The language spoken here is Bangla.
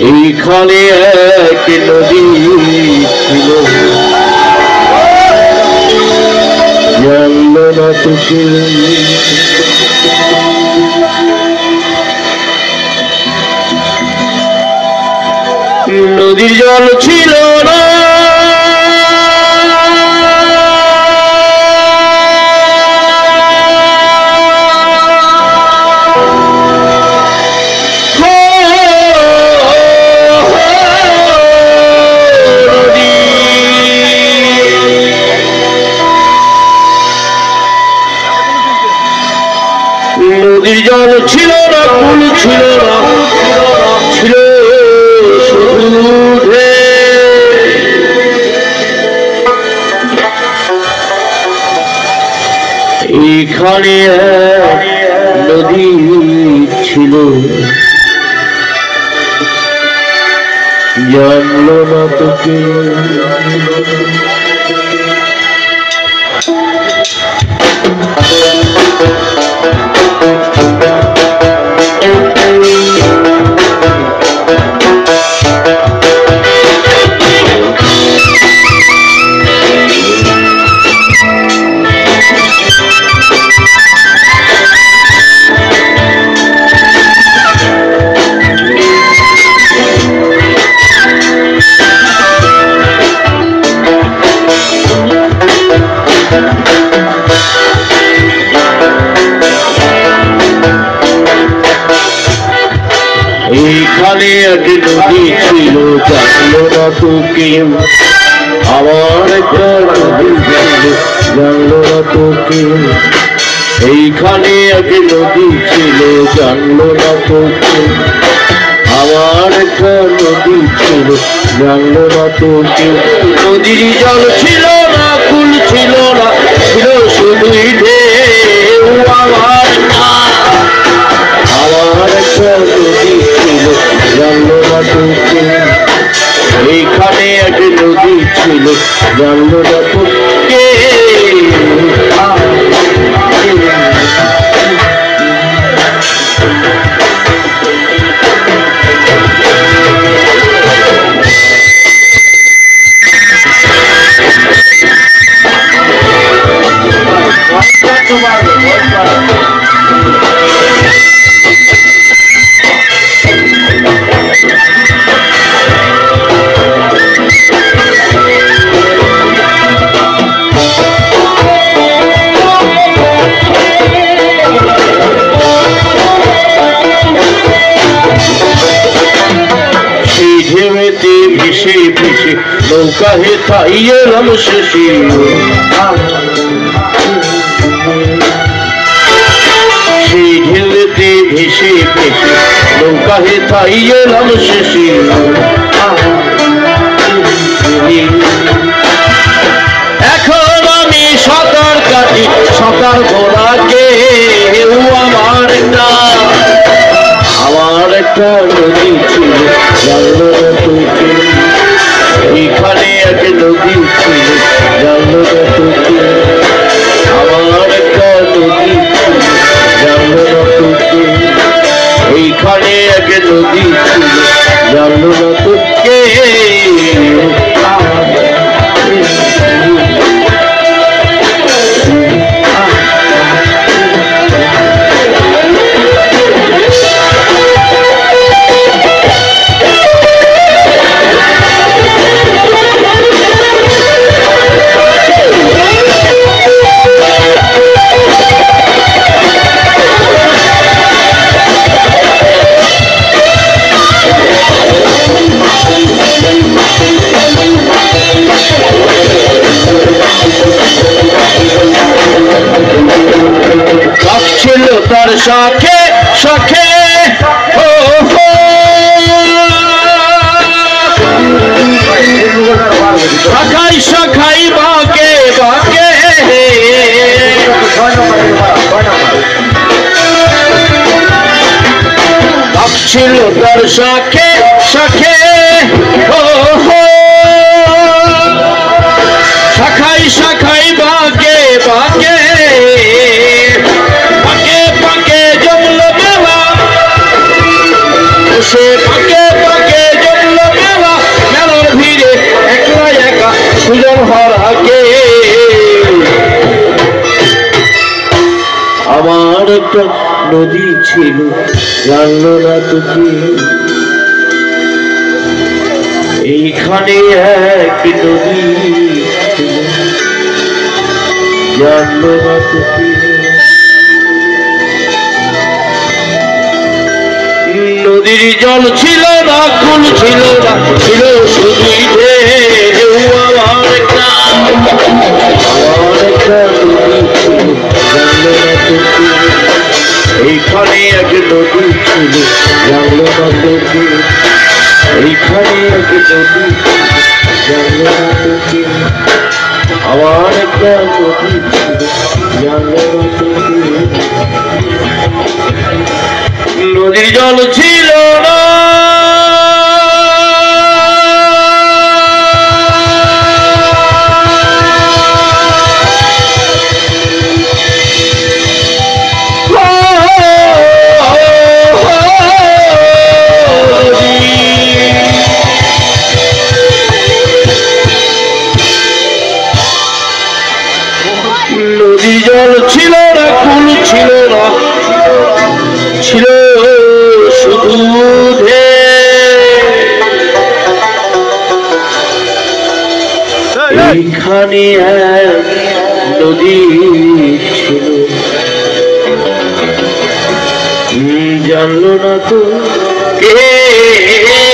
এইখানে এক নদী ছিল। নদীর জল ছিল না। নদীর জল ছিল না কুল ছিল না। ছিল ঢেউ। নদী ছিল। জানলো না তো কেউ এইখানে এক নদী ছিল জানলো না তো কেউ আমার একটা নদী জানলো না তো কেউ এইখানে এক নদী ছিল জানলো না তো কেউ আমার একটা নদী ছিল জানলো না তো কেউ নদীর জল ছিল সেই ভেসে ভেসে, নৌকা হে তাইয়ে রাম শেষে। সেই ঢেউতে ভেসে ভেসে, নৌকা হে তাইয়ে রাম শেষে। এখন আমি সাঁতার কাটি, সাঁতার ঘোড়াকে আমার না। নদী ছিল এখানে এক নদী ছিল ও হো। শাখাই শাখাই বাঁকে বাঁকে ছিল তার শাখে শাখে ছিলেন হর হাকে আমার একটা নদী ছিল, জানলো না তুমি। এইখানে এক নদী জানলো না তুমি। নদীর জল ছিল না কুল ছিল না, ছিল শুধুই এইখানে এক নদী ছিল জানলো না কি এইখানে এক নদী জানলো না তো আমার একটা নদী ছিল জানলো না তো নদীর জল ছিল। জল ছিল না কুল ছিল না। ছিল শুধু এইখানে নদী ছিল। জানলো না তো কে।